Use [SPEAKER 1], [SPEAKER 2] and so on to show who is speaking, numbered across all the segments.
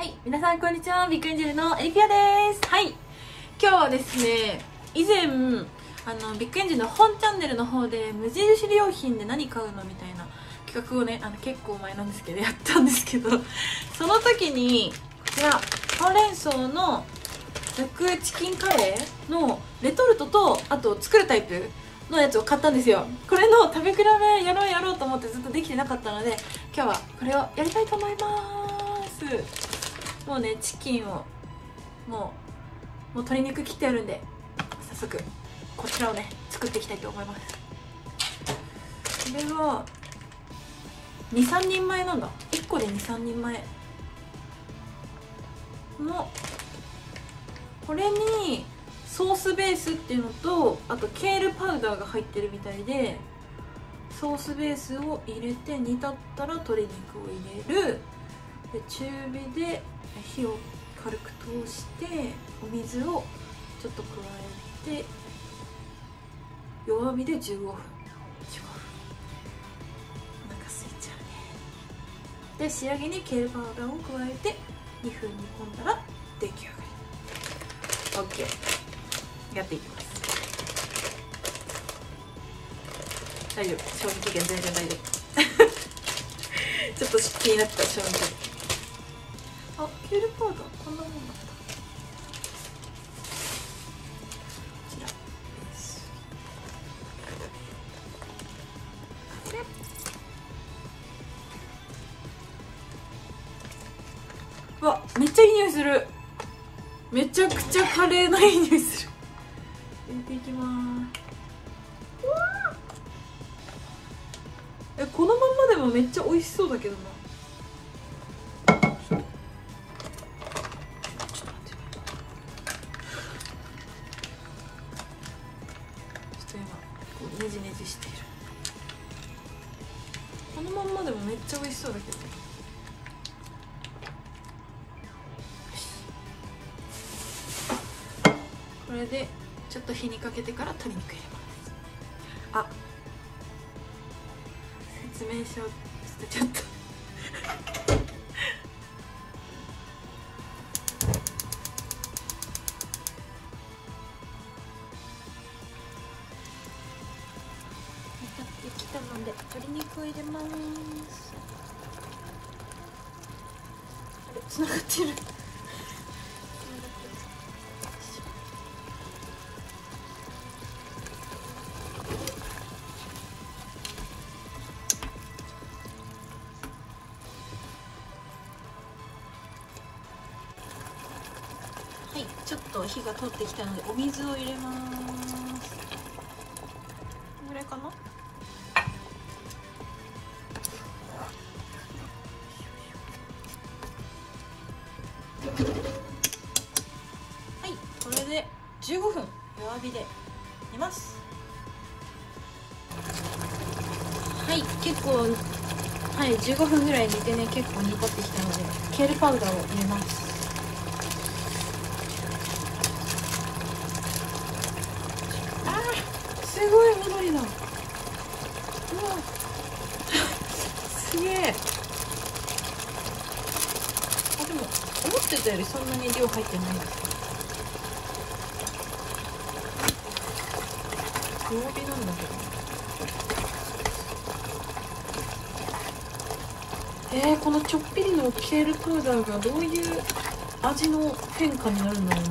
[SPEAKER 1] はい、皆さんこんにちは。ビッグエンジェルのエリピアです。はい、今日はですね、以前、あの、ビッグエンジェルの本チャンネルの方で、無印良品で何買うのみたいな企画をね、あの、結構前なんですけど、やったんですけど、その時に、こちら、ほうれん草のサグチキンカレーのレトルトと、あと作るタイプのやつを買ったんですよこれの食べ比べやろうやろうと思ってずっとできてなかったので今日はこれをやりたいと思いますもうねチキンをもうもう鶏肉切ってあるんで早速こちらをね作っていきたいと思います。これは23人前なんだ。1個で23人前。のこれにソースベースっていうのとあとケールパウダーが入ってるみたいでソースベースを入れて煮立ったら鶏肉を入れる。で中火で火を軽く通してお水をちょっと加えて弱火で15分。15分お腹すいちゃうね。で仕上げにケールパウダーを加えて2分煮込んだら出来上がり。OK やっていきます。大丈夫。賞味期限全然大丈夫。ちょっと気になった賞味期限。あケールパウダーこんなもんだ。ったこちらベースうわめっちゃいい匂いする。めちゃくちゃカレーのいい匂いする。入れていきます。えこのまんまでもめっちゃ美味しそうだけどなネジネジしている。このまんまでもめっちゃ美味しそうだけど。これでちょっと火にかけてから鶏肉入れます。あ。説明書捨てちゃったたので鶏肉を入れます。あれ繋がってる。はい、ちょっと火が通ってきたのでお水を入れます。はい、これで15分弱火で煮ます。はい、結構はい15分ぐらい煮てね結構煮立ってきたのでケールパウダーを入れます。すごい緑だうわすげえあでも思ってたよりそんなに量入ってないです弱火なんだけど。えー、このちょっぴりのケールパウダーがどういう味の変化になるんだろう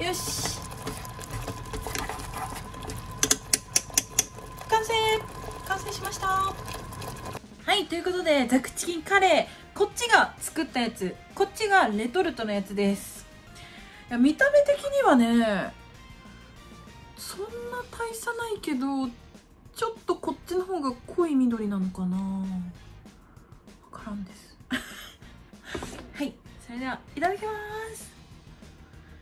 [SPEAKER 1] なよし完成。完成しました。はいということでザクンカレーこっちが作ったやつ。こっちがレトルトのやつです。いや見た目的にはねそんな大差ないけどちょっとこっちの方が濃い緑なのかな。わからんです。はいそれではいただきます。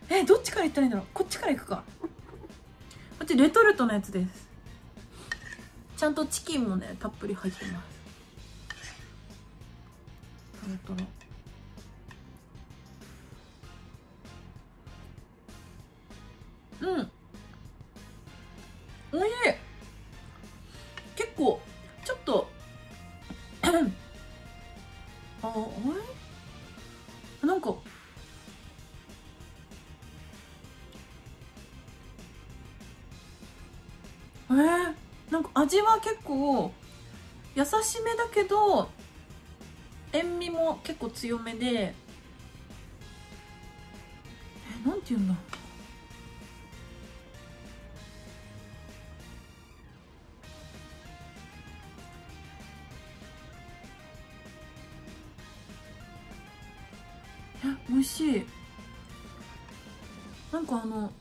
[SPEAKER 1] えどっちからいったらいいんだろう？こっちからいくか。こっちレトルトのやつです。ちゃんとチキンもねたっぷり入ってます。トロトロうん。おいしい結構ちょっとああれなん。かえー、なん。か味は結構優しめだけど塩味も結構強めでえなんて言うんだ？え美味しい。なんかあの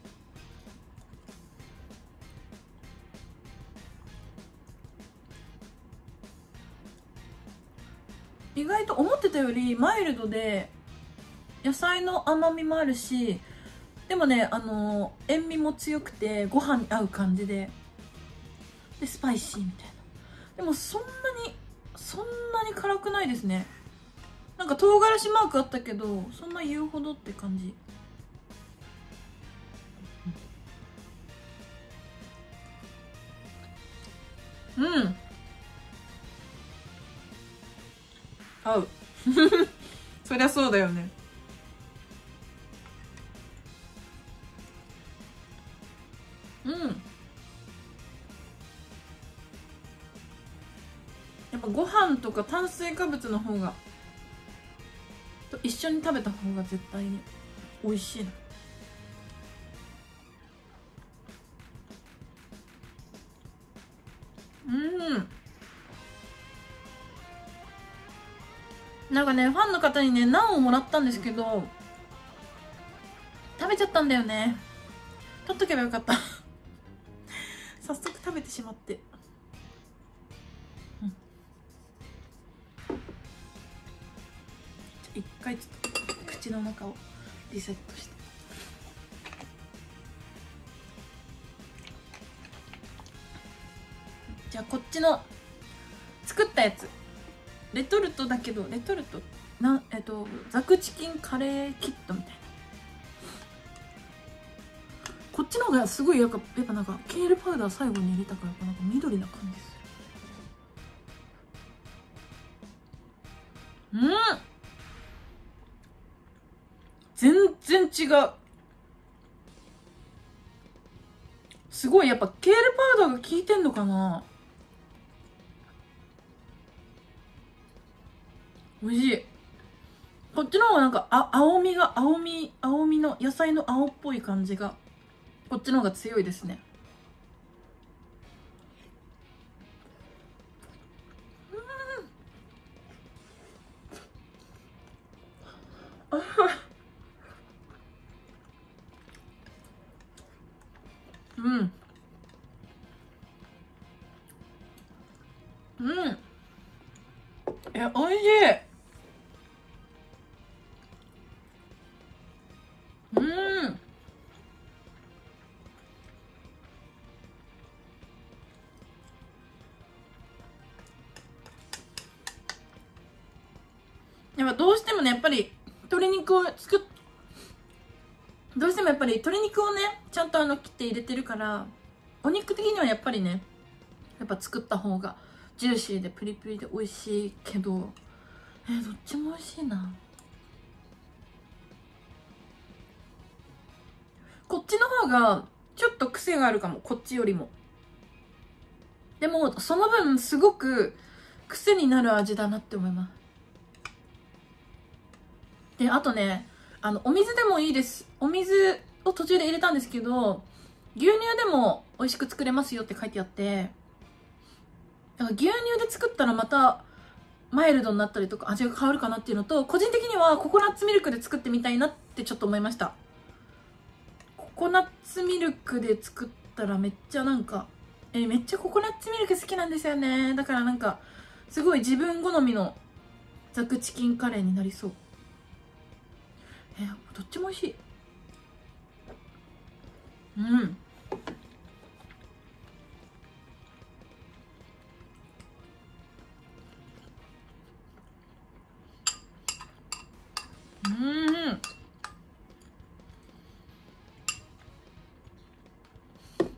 [SPEAKER 1] 意外と思ってたよりマイルドで野菜の甘みもあるしでもねあの塩味も強くてご飯に合う感じででスパイシーみたいな。でもそんなにそんなに辛くないですね。なんか唐辛子マークあったけどそんな言うほどって感じ。うん。合う。そりゃそうだよね。うん。やっぱご飯とか炭水化物の方がと一緒に食べた方が絶対に美味しいな。なんかねファンの方にねナンをもらったんですけど食べちゃったんだよね。取っとけばよかった。早速食べてしまって、一回ちょっと口の中をリセットして。じゃあこっちの作ったやつ。レトルトだけどレトルトなえっとザクチキンカレーキットみたいな。こっちの方がすごいやっぱやっぱなんかケールパウダー最後に入れたからなんか緑な感じする。うん。全然違う。すごいやっぱケールパウダーが効いてんのかな。美味しい。こっちの方がなんかあ青みが青み青みの野菜の青っぽい感じがこっちの方が強いですね。うん。うん。え美味しい。ぱどうしてもねやっぱり鶏肉を作っどうしてもやっぱり鶏肉をねちゃんとあの切って入れてるからお肉的にはやっぱりねやっぱ作った方がジューシーでプリプリで美味しいけどえー、どっちも美味しいな。こっちの方がちょっと癖があるかもこっちよりも。でもその分すごく癖になる味だなって思います。であとねあのお水でもいいです。お水を途中で入れたんですけど牛乳でも美味しく作れますよって書いてあってだから牛乳で作ったらまたマイルドになったりとか味が変わるかなっていうのと個人的にはココナッツミルクで作ってみたいなってちょっと思いました。ココナッツミルクで作ったらめっちゃなんかえめっちゃココナッツミルク好きなんですよね。だからなんかすごい自分好みのザクチキンカレーになりそう。えどっちも美味しい。うん。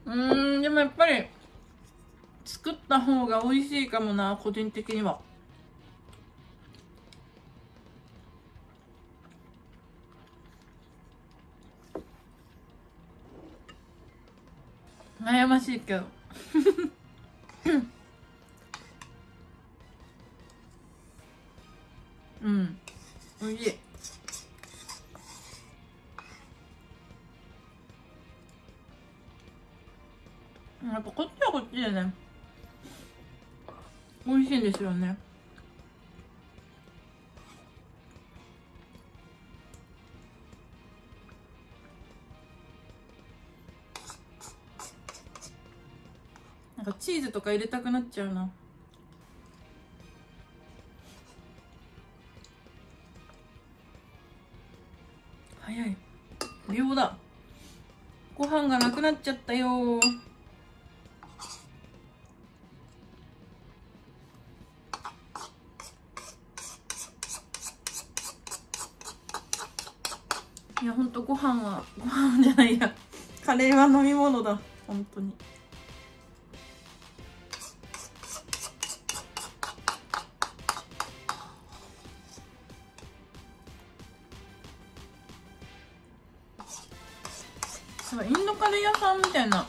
[SPEAKER 1] うん。うん。でもやっぱり作った方が美味しいかもな個人的には。悩ましいけど。うん。おいしい。やっぱこっちはこっちでね美味しいんですよね。かチーズとか入れたくなっちゃうな。早い。秒だ。ご飯がなくなっちゃったよ。いやほんとご飯はご飯じゃないや。カレーは飲み物だ。本当に。インドカレー屋さんみたいな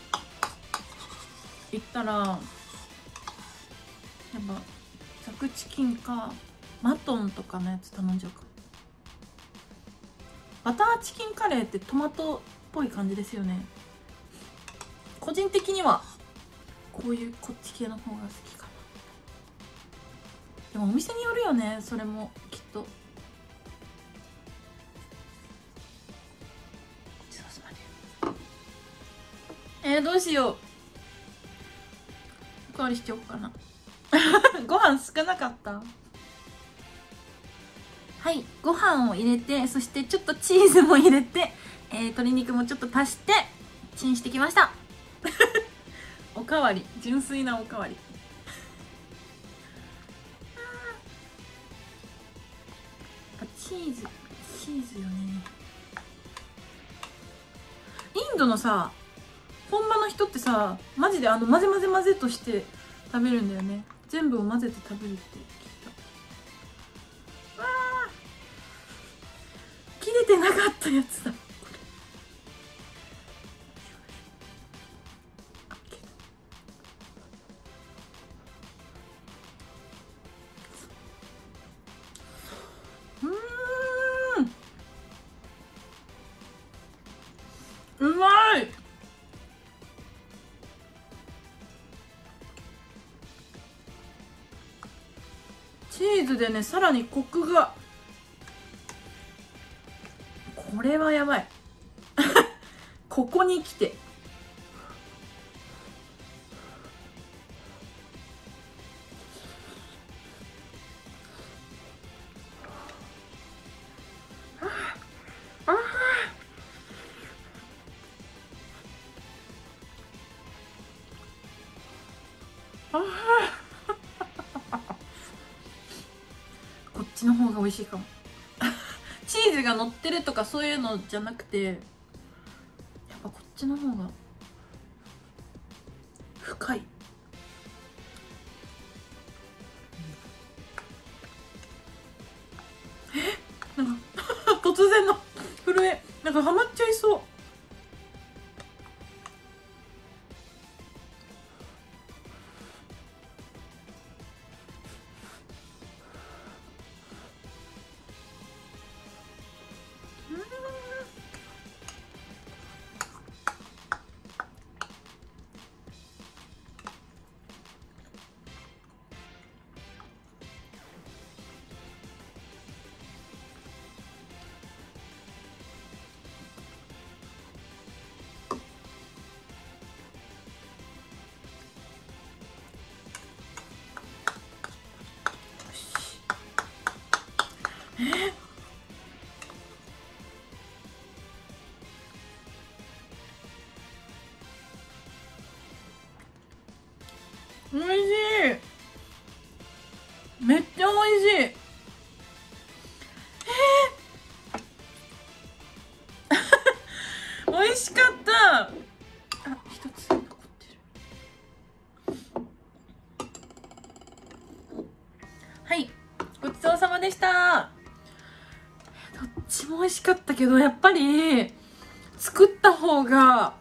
[SPEAKER 1] 行ったらやっぱザクチキンかマトンとかのやつ頼んじゃうか。バターチキンカレーってトマトっぽい感じですよね。個人的にはこういうこっち系の方が好きかな。でもお店によるよねそれもきっと。どうしよう。おかわりしちゃおうかな。ご飯少なかった？はいご飯を入れてそしてちょっとチーズも入れて、えー、鶏肉もちょっと足してチンしてきました。おかわり。純粋なおかわり。あチーズチーズよね。インドのさ本場の人ってさマジであの混ぜ混ぜ混ぜとして食べるんだよね。全部を混ぜて食べるって聞いた。わあ切れてなかったやつだ。でねさらにコクが。これはやばい。ここに来て。味しいかも。チーズが乗ってるとかそういうのじゃなくてやっぱこっちの方が深い。え？なんか 突然の震え。なんかハマっちゃいそう。美味しかったけどやっぱり作った方が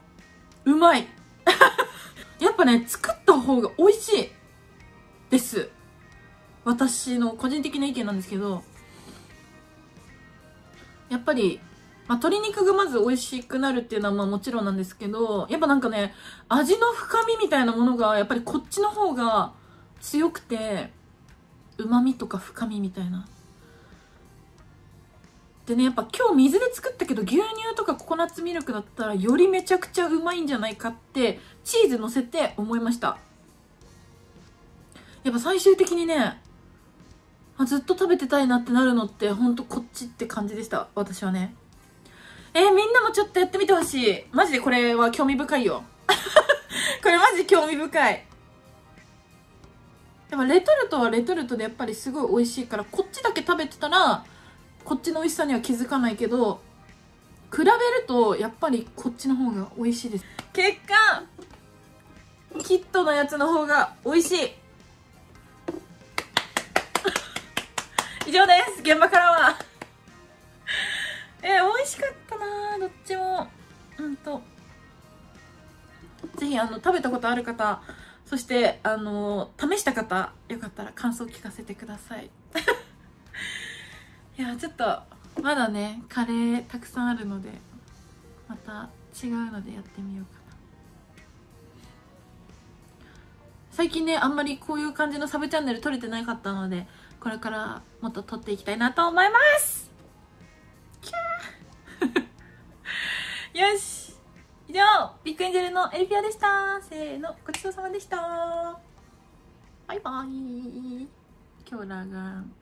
[SPEAKER 1] うまい。やっぱね作った方が美味しい。です。私の個人的な意見なんですけどやっぱり、まあ、鶏肉がまず美味しくなるっていうのはまあもちろんなんですけどやっぱなんかね味の深みみたいなものがやっぱりこっちの方が強くて旨味とか深みみたいな。でねやっぱ今日水で作ったけど牛乳とかココナッツミルクだったらよりめちゃくちゃうまいんじゃないかってチーズ乗せて思いました。やっぱ最終的にねあずっと食べてたいなってなるのってほんとこっちって感じでした私はね。えー、みんなもちょっとやってみてほしい。マジでこれは興味深いよ。これマジ興味深い。でもレトルトはレトルトでやっぱりすごい美味しいからこっちだけ食べてたらこっちの美味しさには気づかないけど比べるとやっぱりこっちの方が美味しいです。結果キットのやつの方が美味しい。以上です。現場からは。え、美味しかったな。どっちも。うんと。ぜひあの食べたことある方そしてあの試した方よかったら感想聞かせてください。いやちょっとまだねカレーたくさんあるのでまた違うのでやってみようかな。最近ねあんまりこういう感じのサブチャンネル撮れてなかったのでこれからもっと撮っていきたいなと思います。キャー。よし。以上ビッグエンジェルのエリピアでした。せーのごちそうさまでした。バイバイ。今日ラガン。